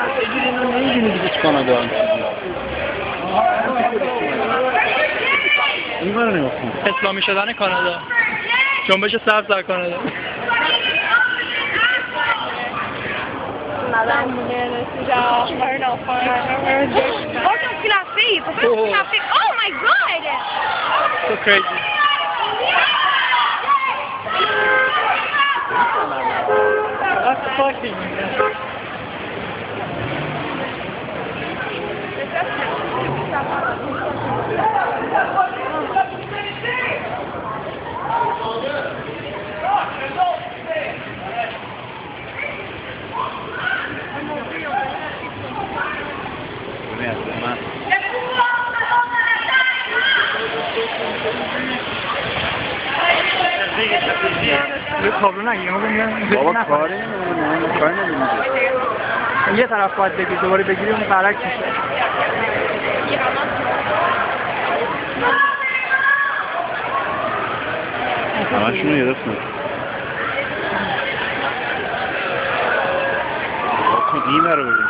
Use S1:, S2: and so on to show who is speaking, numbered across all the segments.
S1: Sen sevgilinle ne ilginizi çıkana devam Imano ne bakın?
S2: اسلامی شدن کانادا جنبش سبز در کانادا That's fucking کابلو
S1: بابا
S2: یه طرف باید بگیر دوباره بگیری اون برک میشه
S1: همشون گرفتن این رو
S2: بگیر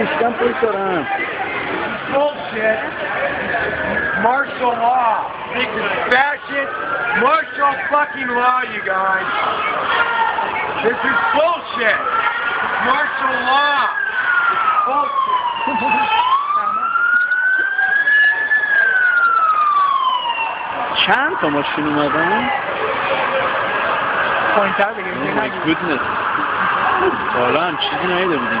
S1: estão procurando.
S3: Bullshit. Martial law. This is fascist martial fucking law, you guys. This is bullshit. Martial law. It's bullshit.
S1: چند تا ماشین اومدن؟
S2: Point out again.
S1: Oh my goodness حالا هم چیزی نایده بودیم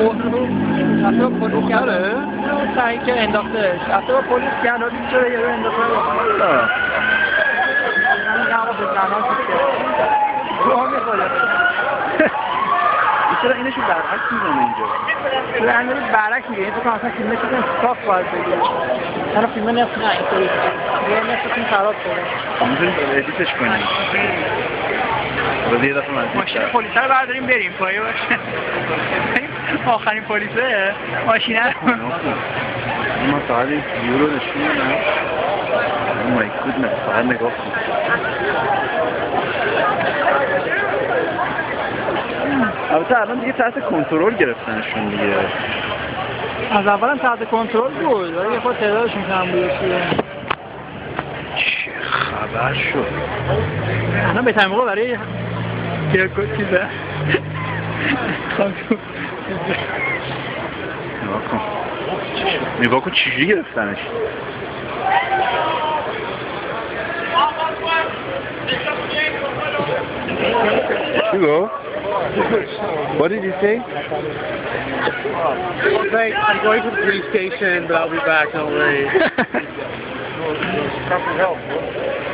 S2: اصلا پلیس
S1: کرده
S2: سعی که انداختش پلیس کرده چرا یه رو انداخته
S1: چرا اینشو برعکس اینجا
S2: چرا میگه این تو اصلا فیلم چیزی صاف باید بگیره انا فیلم نیست نه اینطوری یه این خراب
S1: ادیتش
S2: ماشین پلیس رو برداریم بریم پایه باشه آخرین پلیسه ماشین رو
S1: خب، ما فقط یورو نشون میدم مای نه فقط نگاه کن البته الان دیگه تحت کنترل گرفتنشون دیگه
S2: از اولم تحت کنترل بود ولی خود تعدادشون کم بود
S1: باش Hugo, what did you say?
S3: I'm going to the police station, but I'll be back, don't worry.